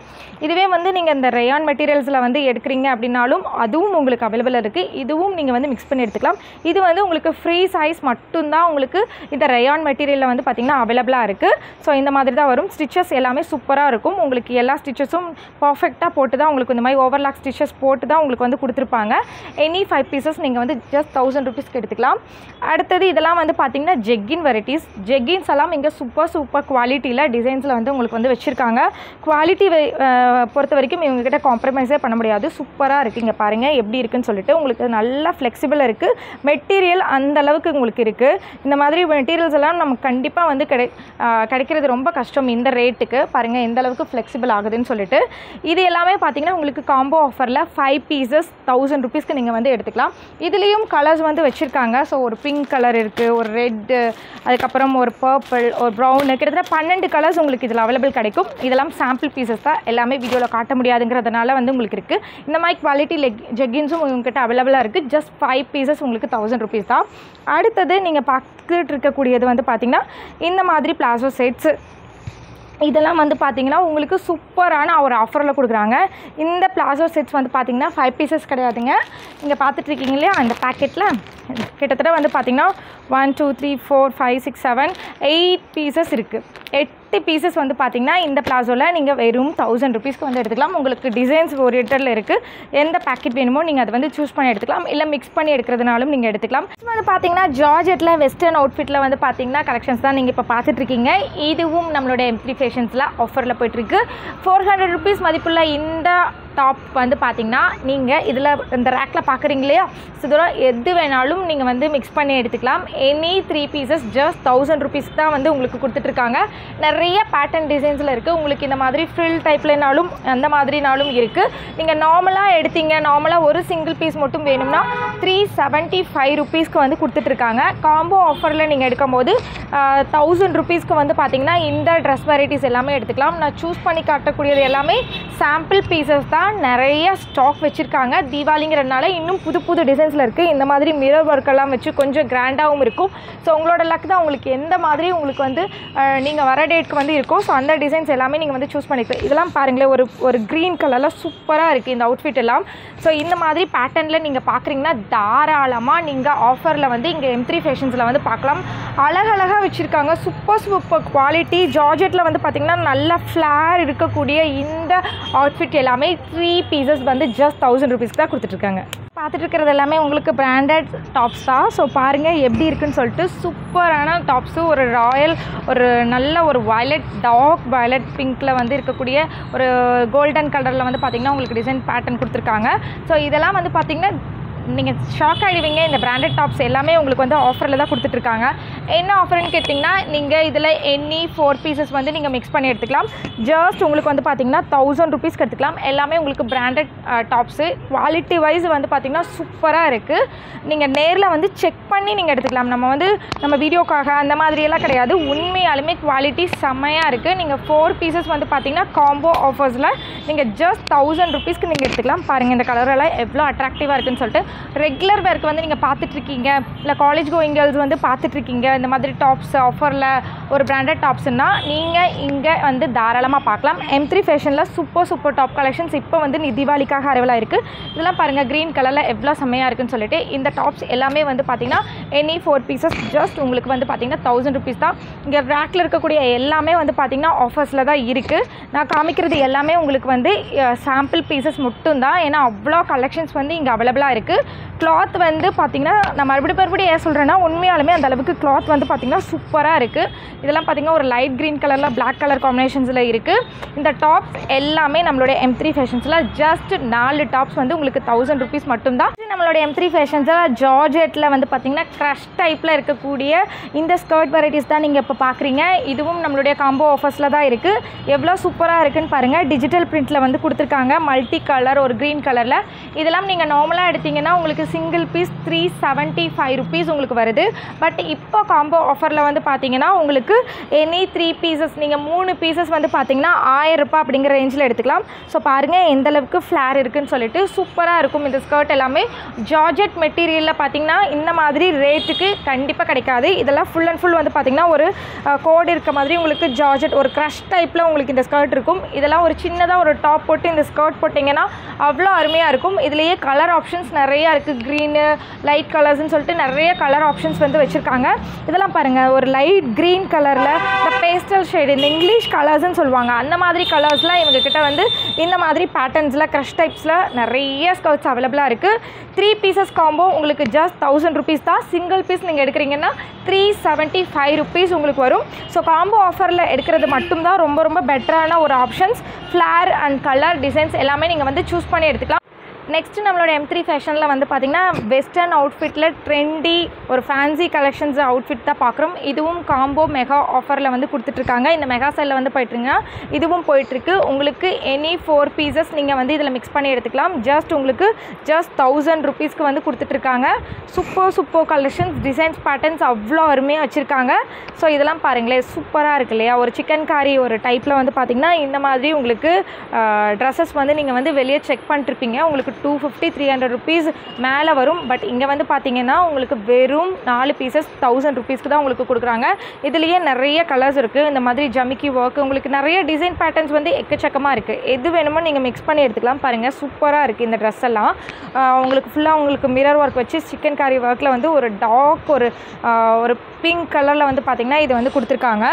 இதுவே வந்து நீங்கள் இந்த ரேயான் மெட்டீரியல்ஸில் வந்து எடுக்கிறீங்க அப்படின்னாலும் அதுவும் உங்களுக்கு அவைலபிள் இருக்குது இதுவும் நீங்கள் வந்து மிக்ஸ் பண்ணி எடுத்துக்கலாம். இது வந்து உங்களுக்கு ஃப்ரீ சைஸ் மட்டும்தான் உங்களுக்கு இந்த ரயான் மெட்டீரியலில் வந்து பார்த்திங்கன்னா அவைலபிளாக இருக்குது ஸோ இந்த மாதிரி தான் வரும். ஸ்டிச்சஸ் எல்லாமே சூப்பராக இருக்கும். உங்களுக்கு எல்லா ஸ்டிச்சஸும் பர்ஃபெக்டாக போட்டு தான் உங்களுக்கு இந்த மாதிரி ஓவர்லாக் ஸ்டிச்சஸ் போட்டு தான் உங்களுக்கு வந்து கொடுத்துருப்பாங்க. எனி ஃபைவ் பீசஸ் நீங்கள் வந்து ஜஸ்ட் தௌசண்ட் ருபீஸ்க்கு எடுத்துக்கலாம். அடுத்தது இதெல்லாம் வந்து பார்த்திங்கன்னா ஜெக்கின் வெரைட்டிஸ் ஜெக்கின்ஸ் எல்லாம் இங்கே சூப்பர் சூப்பர் குவாலிட்டியில் டிசைன்ஸில் வந்து உங்களுக்கு வந்து வச்சுருக்காங்க. குவாலிட்டி பொறுத்த வரைக்கும் இவங்ககிட்ட காம்ப்ரமைஸே பண்ண முடியாது. சூப்பராக இருக்குது இங்கே பாருங்கள் எப்படி இருக்குன்னு சொல்லிட்டு உங்களுக்கு நல்லா ஃப்ளெக்சிபிளாக இருக்குது மெட்டீரியல் அந்த அளவுக்கு உங்களுக்கு இருக்குது இந்த மாதிரி மெட்டீரியல்ஸ் எல்லாம் நமக்கு கண்டிப்பாக வந்து கிடை கிடைக்கிறது ரொம்ப கஷ்டம் இந்த ரேட்டுக்கு பாருங்கள் எந்த அளவுக்கு ஃப்ளெக்சிபிள் ஆகுதுன்னு சொல்லிட்டு. இது எல்லாமே பார்த்தீங்கன்னா உங்களுக்கு காம்போ ஆஃபரில் ஃபைவ் பீசஸ் தௌசண்ட் ருபீஸ்க்கு நீங்கள் வந்து எடுத்துக்கலாம். இதுலேயும் கலர்ஸ் வந்து வச்சுருக்காங்க. ஸோ ஒரு பிங்க் கலர் இருக்குது ஒரு ரெட்டு அதுக்கப்புறம் ஒரு பர்பிள் ஒரு ப்ரௌனு கிட்டத்தட்ட பன்னெண்டு கலர்ஸ் உங்களுக்கு இதில் அவைலபிள் கிடைக்கும். இதெல்லாம் சாம்பிள் பீசஸ் தான். எல்லாமே வீடியோவில் காட்ட முடியாதுங்கிறதுனால வந்து உங்களுக்கு இருக்குது இந்த மாதிரி குவாலிட்டி லெக் ஜெக்கின்ஸும் உங்ககிட்ட அவைலபிளாக இருக்குது ஜஸ்ட் ஃபைவ் பீசஸ் உங்களுக்கு தௌசண்ட் ருபீஸ் தான். அடுத்தது நீங்கள் பார்த்துட்டு இருக்கக்கூடியது வந்து பார்த்திங்கன்னா இந்த மாதிரி பிளாசோ செட்ஸு இதெல்லாம் வந்து பார்த்திங்கன்னா உங்களுக்கு சூப்பரான ஒரு ஆஃபரில் கொடுக்குறாங்க. இந்த பிளாசோ செட்ஸ் வந்து பார்த்தீங்கன்னா ஃபைவ் பீசஸ் கிடையாதுங்க. இங்கே பார்த்துட்ருக்கீங்க இல்லையா? அந்த பேக்கெட்டில் கிட்டத்தட்ட வந்து பார்த்திங்கன்னா one two three four five six seven eight pieces இருக்குது எட்டு பீசஸ் வந்து பார்த்தீங்கன்னா இந்த பிளாசோவில் நீங்கள் வெறும் தௌசண்ட் ருபீஸ்க்கு வந்து எடுத்துக்கலாம். உங்களுக்கு டிசைன்ஸ் ஓரியன்டில் இருக்குது எந்த பேக்கெட் வேணுமோ நீங்கள் அதை வந்து சூஸ் பண்ணி எடுத்துக்கலாம். இல்லை மிக்ஸ் பண்ணி எடுக்கிறதுனாலும் நீங்கள் எடுத்துக்கலாம். Next வந்து பார்த்தீங்கன்னா ஜார்ஜெட்டில் வெஸ்டர்ன் அவுட்ஃபிட்டில் வந்து பார்த்தீங்கன்னா கலெக்ஷன்ஸ் தான் நீங்கள் இப்போ பார்த்துட்ருக்கீங்க இதுவும் நம்மளோட எம்ப்ளி ஃபேஷன்ஸில் ஆஃபரில் போயிட்டுருக்கு ஃபோர் ஹண்ட்ரட் ருபீஸ் மதிப்புள்ள இந்த டாப் வந்து பார்த்திங்கன்னா நீங்கள் இதில் இந்த ரேக்கில் பார்க்குறீங்க இல்லையா? ஸோ இதோட எது வேணாலும் நீங்கள் வந்து மிக்ஸ் பண்ணி எடுத்துக்கலாம். Any three pieces just thousand rupees தான் வந்து உங்களுக்கு கொடுத்துட்ருக்காங்க நிறைய பேட்டர்ன் டிசைன்ஸில் இருக்குது உங்களுக்கு இந்த மாதிரி ஃப்ரில் டைப்லனாலும் அந்த மாதிரினாலும் இருக்குது நீங்கள் நார்மலாக எடுத்தீங்க நார்மலாக ஒரு சிங்கிள் பீஸ் மட்டும் வேணும்னா த்ரீ செவன்ட்டி ஃபைவ் ருபீஸ்க்கு வந்து கொடுத்துட்ருக்காங்க. காம்போ ஆஃபரில் நீங்கள் எடுக்கும்போது தௌசண்ட் ருபீஸ்க்கு வந்து பார்த்தீங்கன்னா இந்த ட்ரெஸ் வெரைட்டிஸ் எல்லாமே எடுத்துக்கலாம். நான் சூஸ் பண்ணி காட்டக்கூடியது எல்லாமே சாம்பிள் பீசஸ் தான். நிறைய ஸ்டாக் வச்சுருக்காங்க. தீபாவளிங்கிறதுனால இன்னும் புது புது டிசைன்ஸில் இருக்குது இந்த மாதிரி மிரர் ஒர்க் எல்லாம் வச்சு கொஞ்சம் கிராண்டாகவும் இருக்கும். ஸோ உங்களோட லக் தான் உங்களுக்கு எந்த மாதிரி உங்களுக்கு வந்து நீங்கள் வர டேட்க்கு வந்து இருக்கும் ஸோ அந்த டிசைன்ஸ் எல்லாமே நீங்கள் வந்து சூஸ் பண்ணிக்கலாம். இதெல்லாம் பாருங்களேன் ஒரு ஒரு க்ரீன் கலரில் சூப்பராக இருக்குது இந்த அவுட்ஃபிட் எல்லாம். ஸோ இந்த மாதிரி பேட்டர்னில் நீங்கள் பார்க்குறீங்கன்னா தாராளமாக நீங்கள் ஆஃபரில் வந்து இங்கே எம் த்ரீ ஃபேஷன்ஸில் வந்து பார்க்கலாம் அழகழகாக வச்சுருக்காங்க. சூப்பர் சூப்பர் குவாலிட்டி ஜார்ஜெட்டில் வந்து பார்த்திங்கன்னா நல்ல ஃப்ளேர் இருக்கக்கூடிய இந்த அவுட்ஃபிட் எல்லாமே த்ரீ பீசஸ் வந்து ஜஸ்ட் தௌசண்ட் ருபீஸ்க்கு தான் கொடுத்துட்ருக்காங்க. பார்த்துட்டு இருக்கிறது எல்லாமே உங்களுக்கு பிராண்டட் டாப்ஸ் தான். ஸோ பாருங்கள் எப்படி இருக்குன்னு சொல்லிட்டு சூப்பரான டாப்ஸு ஒரு ராயல் ஒரு நல்ல ஒரு வயலட் டார்க் வயலட் பிங்க்கில் வந்து இருக்கக்கூடிய ஒரு கோல்டன் கலரில் வந்து பார்த்திங்கன்னா உங்களுக்கு டிசைன் பேட்டர்ன் கொடுத்துருக்காங்க. ஸோ இதெல்லாம் வந்து பார்த்திங்கன்னா நீங்கள் ஷாக் ஆகிடுவீங்க இந்த பிராண்டட் டாப்ஸ் எல்லாமே உங்களுக்கு வந்து ஆஃபரில் தான் கொடுத்துட்ருக்காங்க. என்ன ஆஃபர்னு கேட்டிங்கன்னா நீங்கள் இதில் எனி ஃபோர் பீசஸ் வந்து நீங்கள் மிக்ஸ் பண்ணி எடுத்துக்கலாம். ஜஸ்ட் உங்களுக்கு வந்து பார்த்திங்கன்னா தௌசண்ட் ருபீஸ்க்கு எடுத்துக்கலாம். எல்லாமே உங்களுக்கு பிராண்டட் டாப்ஸு குவாலிட்டி வைஸ் வந்து பார்த்திங்கன்னா சூப்பராக இருக்குது நீங்கள் நேரில் வந்து செக் பண்ணி நீங்கள் எடுத்துக்கலாம். நம்ம வந்து நம்ம வீடியோக்காக அந்த மாதிரியெல்லாம் கிடையாது. உண்மையாலுமே குவாலிட்டி செம்மையாக இருக்குது நீங்கள் ஃபோர் பீசஸ் வந்து பார்த்தீங்கன்னா காம்போ ஆஃபர்ஸில் நீங்கள் ஜஸ்ட் தௌசண்ட் ருபீஸ்க்கு நீங்கள் எடுத்துக்கலாம். பாருங்கள் இந்த கலரெல்லாம் எவ்வளோ அட்ராக்டிவாக இருக்குதுன்னு சொல்லிட்டு ரெகுலர் வேர்க்கு வந்து நீங்கள் பார்த்துட்ருக்கீங்க. இல்லை காலேஜ் கோயிங் கேர்ள்ஸ் வந்து பார்த்துட்ருக்கீங்க. இந்த மாதிரி டாப்ஸ் ஆஃபரில் ஒரு பிராண்டட் டாப்ஸுன்னா நீங்கள் இங்கே வந்து தாராளமாக பார்க்கலாம். எம் த்ரீ ஃபேஷனில் சூப்பர் சூப்பர் டாப் கலெக்ஷன்ஸ் இப்போ வந்து தீபாவளிக்காக அரைவலாக இருக்குது இதெல்லாம் பாருங்கள் க்ரீன் கலரில் எவ்வளோ செம்மையாக இருக்குன்னு சொல்லிட்டு இந்த டாப்ஸ் எல்லாமே வந்து பார்த்திங்கன்னா எனி ஃபோர் பீசஸ் ஜஸ்ட் உங்களுக்கு வந்து பார்த்திங்கன்னா தௌசண்ட் ருபீஸ் தான். இங்கே ரேக்கில் இருக்கக்கூடிய எல்லாமே வந்து பார்த்திங்கன்னா ஆஃபர்ஸில் தான் இருக்குது நான் காமிக்கிறது எல்லாமே உங்களுக்கு வந்து சாம்பிள் பீசஸ் மட்டும்தான். ஏன்னா அவ்வளோ கலெக்ஷன்ஸ் வந்து இங்கே அவைலபிளாக இருக்குது கிளாத் வந்து பார்த்திங்கன்னா நான் மறுபடியும் மறுபடியும் ஏன் சொல்கிறேன்னா உண்மையாலுமே அந்த அளவுக்கு கிளாத் வந்து பார்த்திங்கன்னா சூப்பராக இருக்குது இதெல்லாம் பார்த்தீங்கன்னா ஒரு லைட் க்ரீன் கலரில் பிளாக் கலர் காம்பினேஷன்ஸில் இருக்குது இந்த டாப்ஸ் எல்லாமே நம்மளுடைய எம் த்ரீ ஃபேஷன்ஸில் ஜஸ்ட் நாலு டாப்ஸ் வந்து உங்களுக்கு தௌசண்ட் ருபீஸ் மட்டும்தான். நம்மளோட எம் த்ரீ ஃபேஷன்ஸில் ஜார்ஜெட்டில் வந்து பார்த்தீங்கன்னா க்ரஷ் டைப்பில் இருக்கக்கூடிய இந்த ஸ்கர்ட் வெரைட்டிஸ் தான் நீங்கள் இப்போ பார்க்குறீங்க இதுவும் நம்மளுடைய காம்போ ஆஃபர்ஸில் தான் இருக்குது எவ்வளோ சூப்பராக இருக்குன்னு பாருங்கள் டிஜிட்டல் பிரிண்ட்டில் வந்து கொடுத்துருக்காங்க. மல்டி கலர் ஒரு க்ரீன் கலரில் இதெல்லாம் நீங்கள் நார்மலாக எடுத்திங்கன்னா உங்களுக்கு single piece three seventy five rupees உங்களுக்கு வருது. பட் இப்போ காம்போ ஆஃபரில் வந்து பார்த்தீங்கன்னா உங்களுக்கு எனி த்ரீ பீசஸ் நீங்கள் மூணு பீசஸ் வந்து பார்த்தீங்கன்னா ஆயிரம் ரூபாய் அப்படிங்கிற ரேஞ்சில் எடுத்துக்கலாம். ஸோ பாருங்கள் எந்த அளவுக்கு ஃப்ளேர் இருக்குன்னு சொல்லிட்டு சூப்பராக இருக்கும். இந்த ஸ்கர்ட் எல்லாமே ஜார்ஜெட் மெட்டீரியலில் பார்த்தீங்கன்னா இந்த மாதிரி ரேட்டுக்கு கண்டிப்பாக கிடைக்காது. இதெல்லாம் ஃபுல் அண்ட் ஃபுல் வந்து பார்த்தீங்கன்னா ஒரு கோடு இருக்க மாதிரி உங்களுக்கு ஜார்ஜெட் ஒரு க்ரஷ் டைப்பில் உங்களுக்கு இந்த ஸ்கர்ட் இருக்கும். இதெல்லாம் ஒரு சின்னதாக ஒரு டாப் போட்டு இந்த ஸ்கர்ட் போட்டிங்கன்னா அவ்வளோ அருமையாக இருக்கும். இதுலேயே கலர் ஆப்ஷன்ஸ் நிறைய இருக்குது க்ரீனு லைட் கலர்ஸ்னு சொல்லிட்டு நிறைய கலர் ஆப்ஷன்ஸ் வந்து வச்சுருக்காங்க. இதெல்லாம் பாருங்கள் ஒரு லைட் க்ரீன் கலரில் இந்த பேஸ்டல் ஷேடு இந்த இங்கிலீஷ் கலர்ஸ்னு சொல்லுவாங்க. அந்த மாதிரி கலர்ஸ்லாம் இவங்கக்கிட்ட வந்து இந்த மாதிரி பேட்டர்ன்ஸில் க்ரஷ் டைப்ஸில் நிறைய ஸ்கர்ட்ஸ் அவைலபிளாக இருக்குது த்ரீ பீசஸ் காம்போ உங்களுக்கு ஜஸ்ட் தௌசண்ட் ருபீஸ் தான். சிங்கிள் பீஸ் நீங்கள் எடுக்கிறீங்கன்னா த்ரீ செவன்ட்டி ஃபைவ் ருபீஸ் உங்களுக்கு வரும். ஸோ காம்போ ஆஃபரில் எடுக்கிறது மட்டும்தான் ரொம்ப ரொம்ப பெட்டரான ஒரு options floral and colour designs எல்லாமே நீங்கள் வந்து சூஸ் பண்ணி எடுத்துக்கலாம். நெக்ஸ்ட் நம்மளோட எம் த்ரீ ஃபேஷனில் வந்து பார்த்திங்கன்னா வெஸ்டர்ன் அவுட்ஃபிட்டில் ட்ரெண்டி ஒரு ஃபேன்சி கலெக்ஷன்ஸ் அவுட்ஃபிட் தான் பார்க்குறோம் இதுவும் காம்போ மெகா ஆஃபரில் வந்து கொடுத்துட்ருக்காங்க. இந்த மெகா செல்லில் வந்து போயிட்டுருங்க. இதுவும் போயிட்டுருக்கு. உங்களுக்கு எனி ஃபோர் பீசஸ் நீங்கள் வந்து இதில் மிக்ஸ் பண்ணி எடுத்துக்கலாம். ஜஸ்ட் உங்களுக்கு ஜஸ்ட் தௌசண்ட் ருபீஸ்க்கு வந்து கொடுத்துட்ருக்காங்க. Super super collections designs patterns அவ்வளோ அருமையாக வச்சுருக்காங்க. ஸோ இதெல்லாம் பாருங்களேன். சூப்பராக இருக்கு இல்லையா? ஒரு சிக்கன் காரி ஒரு டைப்பில் வந்து பார்த்திங்கன்னா இந்த மாதிரி உங்களுக்கு ட்ரெஸ்ஸஸ் வந்து நீங்கள் வந்து வெளியே செக் பண்ணிட்டுருப்பீங்க. உங்களுக்கு two fifty three hundred rupees மேலே வரும். பட் இங்கே வந்து பார்த்தீங்கன்னா உங்களுக்கு வெறும் நாலு பீசஸ் தௌசண்ட் ருபீஸ்க்கு தான் உங்களுக்கு கொடுக்குறாங்க. இதுலேயே நிறைய கலர்ஸ் இருக்குது இந்த மாதிரி ஜமிக்கி ஒர்க் உங்களுக்கு நிறைய டிசைன் பேட்டர்ன்ஸ் வந்து எக்கச்சக்கமாக இருக்குது எது வேணுமோ நீங்கள் மிக்ஸ் பண்ணி எடுத்துக்கலாம். பாருங்கள் சூப்பராக இருக்குது இந்த ட்ரெஸ் எல்லாம். உங்களுக்கு ஃபுல்லாக உங்களுக்கு மிரர் ஒர்க் வச்சு சிக்கன் கறி ஒர்க்கில் வந்து ஒரு டாக் ஒரு ஒரு பிங்க் கலரில் வந்து பார்த்திங்கன்னா இது வந்து கொடுத்துருக்காங்க.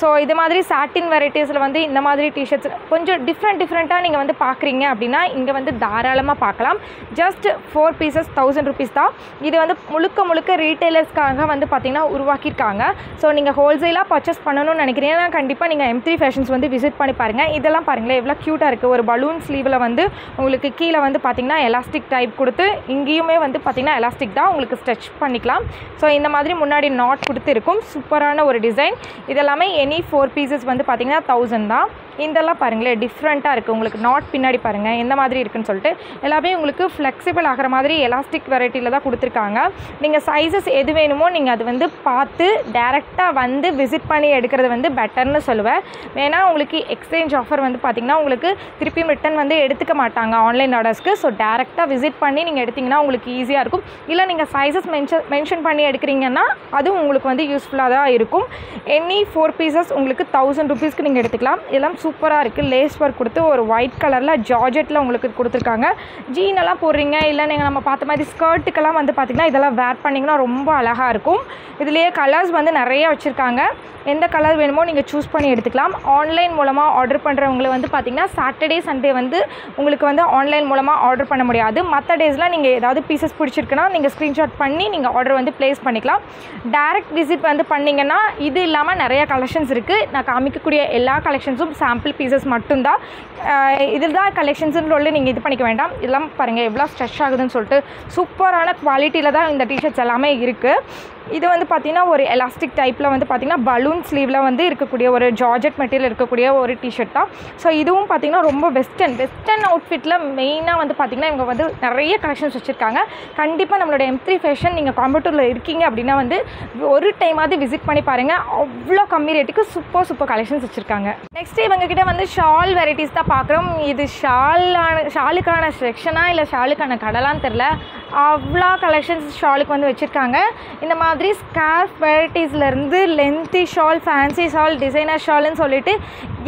ஸோ இது மாதிரி சாட்டின் வெரைட்டிஸில் வந்து இந்த மாதிரி டிஷர்ட்ஸ் கொஞ்சம் டிஃப்ரெண்ட் டிஃப்ரெண்ட்டாக நீங்கள் வந்து பார்க்குறீங்க அப்படின்னா இங்கே வந்து தாராளமாக பார்க்கலாம் just four pieces thousand rupees தான். இது வந்து முழுக்க முழுக்க ரீட்டைலர்ஸ்க்காக வந்து பார்த்திங்கன்னா உருவாக்கியிருக்காங்க. ஸோ நீங்கள் ஹோல்சேலாக பர்ச்சேஸ் பண்ணணும்னு நினைக்கிறீங்கன்னா கண்டிப்பாக நீங்கள் எம் த்ரீ ஃபேஷன்ஸ் வந்து விசிட் பண்ணி பாருங்கள் இதெல்லாம் பாருங்களேன் எவ்வளோ க்யூட்டாக இருக்குது ஒரு பலூன் ஸ்லீவில் வந்து உங்களுக்கு கீழே வந்து பார்த்திங்கன்னா எலாஸ்டிக் டைப் கொடுத்து இங்கேயுமே வந்து பார்த்திங்கன்னா எலாஸ்டிக் தான். உங்களுக்கு ஸ்ட்ரெச் பண்ணிக்கலாம். ஸோ இந்த மாதிரி முன்னாடி நாட் கொடுத்துருக்கும். சூப்பரான ஒரு டிசைன் இதெல்லாமே எனி ஃபோர் பீசஸ் வந்து பார்த்திங்கன்னா தௌசண்ட் தான். இதெல்லாம் பாருங்களேன் டிஃப்ரெண்ட்டாக இருக்குது உங்களுக்கு நாட் பின்னாடி பாருங்கள் எந்த மாதிரி இருக்குன்னு சொல்லிட்டு எல்லாமே உங்களுக்கு ஃப்ளெக்சிபிள் ஆகிற மாதிரி எலாஸ்டிக் வெரைட்டியில் தான் கொடுத்துருக்காங்க. நீங்கள் சைஸஸ் எது வேணுமோ நீங்கள் அது வந்து பார்த்து டேரெக்டாக வந்து விசிட் பண்ணி எடுக்கிறது வந்து பெட்டர்னு சொல்லுவேன். வேணா உங்களுக்கு எக்ஸ்சேஞ்ச் ஆஃபர் வந்து பார்த்திங்கன்னா உங்களுக்கு திருப்பியும் ரிட்டன் வந்து எடுத்துக்க மாட்டாங்க ஆன்லைன் ஆர்டர்ஸ்க்கு ஸோ டேரெக்டாக விசிட் பண்ணி நீங்கள் எடுத்திங்கன்னா உங்களுக்கு ஈஸியாக இருக்கும். இல்லை நீங்கள் சைஸஸ் மென்ஷன் மென்ஷன் பண்ணி எடுக்கிறீங்கன்னா அதுவும் உங்களுக்கு வந்து யூஸ்ஃபுல்லாக தான் இருக்கும். எனி ஃபோர் பீசஸ் உங்களுக்கு தௌசண்ட் ருபீஸ்க்கு நீங்கள் எடுத்துக்கலாம். இதெல்லாம் சூப்பராக இருக்குது லேஸ் ஒர்க் கொடுத்து ஒரு ஒயிட் கலரில் ஜார்ஜெட்டில் உங்களுக்கு கொடுத்துருக்காங்க. ஜீனெல்லாம் போடுறீங்க இல்லை நீங்கள் நம்ம பார்த்த மாதிரி ஸ்கர்ட்டுக்கெல்லாம் வந்து பார்த்திங்கன்னா இதெல்லாம் வேர் பண்ணிங்கன்னா ரொம்ப அழகாக இருக்கும். இதுலேயே கலர்ஸ் வந்து நிறைய வச்சுருக்காங்க. எந்த கலர் வேணுமோ நீங்கள் சூஸ் பண்ணி எடுத்துக்கலாம். ஆன்லைன் மூலமாக ஆர்டர் பண்ணுறவங்களை வந்து பார்த்திங்கன்னா சாட்டர்டே சண்டே வந்து உங்களுக்கு வந்து ஆன்லைன் மூலமாக ஆர்டர் பண்ண முடியாது. மற்ற டேஸில் நீங்கள் ஏதாவது பீசஸ் பிடிச்சிருக்குன்னா நீங்கள் ஸ்க்ரீன்ஷாட் பண்ணி நீங்கள் ஆர்டர் வந்து ப்ளேஸ் பண்ணிக்கலாம். டேரக்ட் விசிட் வந்து பண்ணிங்கன்னா இது இல்லாமல் நிறைய கலெக்ஷன்ஸ் இருக்குது நான் காமிக்கக்கூடிய எல்லா கலெக்ஷன்ஸும் சாம்பிள் பீசஸ் மட்டும்தான் இதில் தான் கலெக்ஷன்ஸ்னு சொல்லி நீங்கள் இது பண்ணிக்க வேண்டாம். இதெல்லாம் பாருங்கள் எவ்வளோ ஸ்ட்ரெஷ் ஆகுதுன்னு சொல்லிட்டு சூப்பரான குவாலிட்டியில் தான் இந்த டிஷர்ட்ஸ் எல்லாமே இருக்குது இது வந்து பார்த்திங்கன்னா ஒரு எலாஸ்டிக் டைப்பில் வந்து பார்த்திங்கன்னா பலூன் ஸ்லீவில் வந்து இருக்கக்கூடிய ஒரு ஜார்ஜெட் மெட்டீரியல் இருக்கக்கூடிய ஒரு டிஷர்ட் தான். ஸோ இதுவும் பார்த்திங்கன்னா ரொம்ப வெஸ்டர்ன் வெஸ்டர்ன் அவுட்ஃபிட்டில் மெயினாக வந்து பார்த்திங்கன்னா இவங்க வந்து நிறைய கலெக்ஷன்ஸ் வச்சுருக்காங்க. கண்டிப்பாக நம்மளோட எம் த்ரீ ஃபேஷன் நீங்கள் காம்பட்டூரில் இருக்கீங்க அப்படின்னா வந்து ஒரு டைமாவது விசிட் பண்ணி பாருங்கள் அவ்வளோ கம்மி ரேட்டுக்கு சூப்பர் சூப்பர் கலெக்ஷன்ஸ் வச்சுருக்காங்க. நெக்ஸ்ட் இவங்கக்கிட்ட வந்து ஷால் வெரைட்டிஸ் தான் பார்க்குறோம் இது ஷாலான ஷாலுக்கான செக்ஷனா இல்லை ஷாலுக்கான கடலான்னு தெரில அவ்வளோ கலெக்ஷன்ஸ் ஷாலுக்கு வந்து வச்சுருக்காங்க. இந்த மாதிரி scarf வெரைட்டிஸ்லேருந்து lengthy shawl fancy shawl designer ஷால்னு சொல்லிட்டு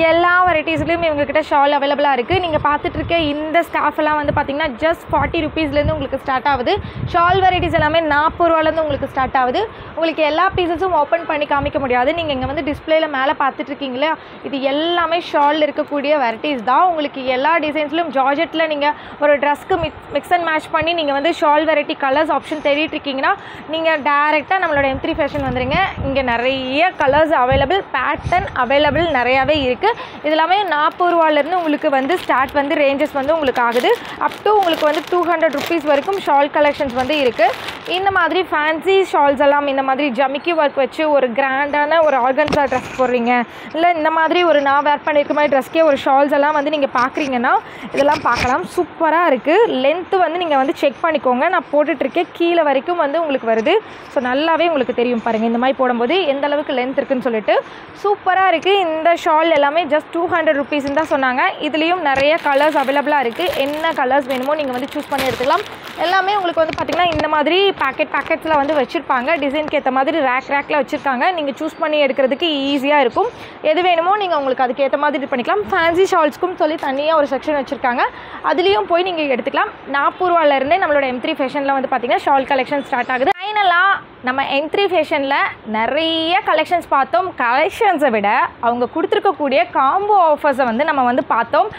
எல்லா வெரைட்டிஸ்லையும் இவங்கக்கிட்ட ஷால் அவைலபிளாக இருக்குது நீங்கள் பார்த்துட்டு இருக்க இந்த ஸ்கார்ஃப் எல்லாம் வந்து பார்த்திங்கன்னா ஜஸ்ட் ஃபார்ட்டி ருபீஸ்லேருந்து உங்களுக்கு ஸ்டார்ட் ஆகுது. ஷால் வெரைட்டிஸ் எல்லாமே நாற்பது ரூபாலேருந்து உங்களுக்கு ஸ்டார்ட் ஆகுது. உங்களுக்கு எல்லா பீசஸும் ஓப்பன் பண்ணி காமிக்க முடியாது. நீங்கள் இங்கே வந்து டிஸ்பிளேயில் மேலே பார்த்துட்ருக்கீங்களா இது எல்லாமே ஷால் இருக்கக்கூடிய வெரைட்டிஸ் தான். உங்களுக்கு எல்லா டிசைன்ஸ்லையும் ஜார்ஜெட்டில் நீங்கள் ஒரு ட்ரெஸ்க்கு மிக் மிக்ஸ் அண்ட் மேட்ச் பண்ணி நீங்கள் வந்து ஷால் வெரைட்டி கலர்ஸ் ஆப்ஷன் தேடிட்டு இருக்கீங்கன்னா நீங்கள் டேரெக்டாக நம்மளோட எம் த்ரீ ஃபேஷன் வந்துருங்க. இங்கே நிறைய கலர்ஸ் அவைலபிள் பேட்டர்ன் அவைலபிள் நிறையாவே இருக்குது இது எல்லாமே நாற்பது ரூபாலேருந்து உங்களுக்கு வந்து ஸ்டார்ட் வந்து ரேஞ்சஸ் வந்து உங்களுக்கு ஆகுது. அப் டு உங்களுக்கு வந்து டூ ஹண்ட்ரட் ருபீஸ் வரைக்கும் ஷால் கலெக்ஷன்ஸ் வந்து இருக்குது இந்த மாதிரி ஃபேன்சி ஷால்ஸ் எல்லாம் இந்த மாதிரி ஜமிக்கி ஒர்க் வச்சு ஒரு கிராண்டான ஒரு ஆர்கன்ஸா ட்ரெஸ் போடுறீங்க. இல்லை இந்த மாதிரி ஒரு நான் வேர் பண்ணியிருக்க மாதிரி ட்ரெஸ்க்கே ஒரு ஷால்ஸ் எல்லாம் வந்து நீங்கள் பார்க்குறீங்கன்னா இதெல்லாம் பார்க்கலாம். சூப்பராக இருக்குது லென்த்து வந்து நீங்கள் வந்து செக் பண்ணிக்கோங்க. நான் போட்டுட்ருக்கேன். கீழே வரைக்கும் வந்து உங்களுக்கு வருது. ஸோ நல்லாவே உங்களுக்கு தெரியும் பாருங்கள் இந்த மாதிரி போடும்போது எந்த அளவுக்கு லென்த் இருக்குன்னு சொல்லிட்டு. சூப்பராக இருக்குது இந்த ஷால் எல்லாமே ஜஸ்ட் டூ ஹண்ட்ரட் ருபீஸ்ன்னு தான் சொன்னாங்க. இதுலேயும் நிறைய கலர்ஸ் அவைலபிளாக இருக்குது என்ன கலர்ஸ் வேணுமோ நீங்கள் வந்து சூஸ் பண்ணி எடுத்துக்கலாம். எல்லாமே உங்களுக்கு வந்து பார்த்திங்கன்னா இந்த மாதிரி பேக்கெட் பேக்கெட்ஸில் வந்து வச்சுருப்பாங்க. டிசைனுக்கு ஏற்ற மாதிரி ரேக் ரேக்கில் வச்சுருக்காங்க. நீங்கள் சூஸ் பண்ணி எடுக்கிறதுக்கு ஈஸியாக இருக்கும். எது வேணுமோ நீங்கள் உங்களுக்கு அதுக்கு ஏற்ற மாதிரி இது பண்ணிக்கலாம். ஃபேன்சி ஷால்ஸ்க்கும் சொல்லி தனியாக ஒரு செக்ஷன் வச்சுருக்காங்க. அதுலேயும் போய் நீங்கள் எடுத்துக்கலாம். நாற்பது ரூபாலேருந்தே நம்மளோட எம் த்ரீ ஃபேஷனில் வந்து பார்த்திங்கன்னா ஷால் கலெக்ஷன் ஸ்டார்ட் ஆகுது. ஃபைனலாக நம்ம எம் த்ரீ ஃபேஷனில் நிறைய கலெக்ஷன்ஸ் பார்த்தோம். கலெக்ஷன்ஸை விட அவங்க கொடுத்துருக்கக்கூடிய காம்போ ஆஃபர்ஸை வந்து நம்ம வந்து பார்த்தோம்.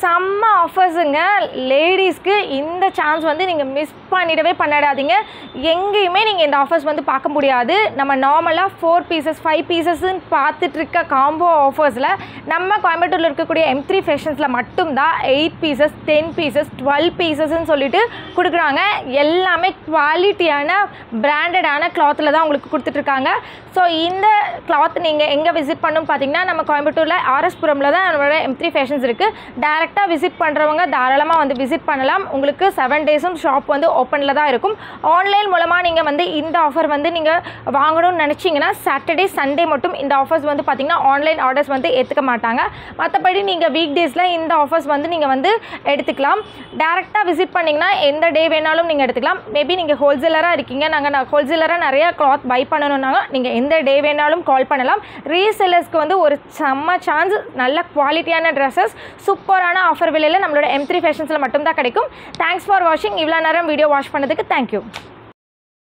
செம்ம ஆஃபர்ஸுங்க லேடிஸ்க்கு இந்த சான்ஸ் வந்து நீங்கள் மிஸ் பண்ணிடவே பண்ணிடாதீங்க. எங்கேயுமே நீங்கள் இந்த ஆஃபர்ஸ் வந்து பார்க்க முடியாது. நம்ம நார்மலாக ஃபோர் பீசஸ் ஃபைவ் பீசஸ்ன்னு பார்த்துட்ருக்க காம்போ ஆஃபர்ஸில் நம்ம கோயம்புத்தூரில் இருக்கக்கூடிய எம் த்ரீ ஃபேஷன்ஸில் மட்டும்தான் eight pieces ten pieces twelve பீசஸ்ன்னு சொல்லிட்டு கொடுக்குறாங்க. எல்லாமே குவாலிட்டியான பிராண்டடான கிளாத்தில் தான் உங்களுக்கு கொடுத்துட்ருக்காங்க. ஸோ இந்த கிளாத் நீங்கள் எங்கே விசிட் பண்ணும் பார்த்தீங்கன்னா நம்ம கோயம்புத்தூரில் ஆர்எஸ்புரமில் தான் நம்மளோட எம் த்ரீ ஃபேஷன்ஸ் இருக்குது டேரெக்டாக விசிட் பண்ணுறவங்க தாராளமாக வந்து விசிட் பண்ணலாம். உங்களுக்கு செவன் டேஸும் ஷாப் வந்து ஓப்பனில் தான் இருக்கும். ஆன்லைன் மூலமாக நீங்கள் வந்து இந்த ஆஃபர் வந்து நீங்கள் வாங்கணும்னு நினச்சிங்கன்னா சாட்டர்டே சண்டே மட்டும் இந்த ஆஃபர்ஸ் வந்து பார்த்திங்கன்னா ஆன்லைன் ஆர்டர்ஸ் வந்து ஏற்றுக்க மாட்டாங்க. மற்றபடி நீங்கள் வீக் டேஸில் இந்த ஆஃபர்ஸ் வந்து நீங்கள் வந்து எடுத்துக்கலாம். டேரெக்டாக விசிட் பண்ணிங்கன்னா எந்த டே வேணாலும் நீங்கள் எடுத்துக்கலாம். மேபி நீங்கள் ஹோல்சேலராக இருக்கீங்க. நாங்கள் ஹோல்சேலராக நிறைய கிளாத் பை பண்ணணுன்னாங்க நீங்கள் எந்த டே வேணாலும் கால் பண்ணலாம். ரீசேலர்ஸ்க்கு வந்து ஒரு செம்ம சான்ஸ் நல்ல குவாலிட்டியான ட்ரெஸ்ஸஸ் சூப்பரான ஆஃபர் விலையில் நம்மளோட எம் த்ரீ ஃபேஷன்ஸில் மட்டும்தான் கிடைக்கும். தேங்க்ஸ் ஃபார் வாஷிங் இவ்வளோ நேரம் வீடியோ வாஷ் பண்ணதுக்கு தேங்க்யூ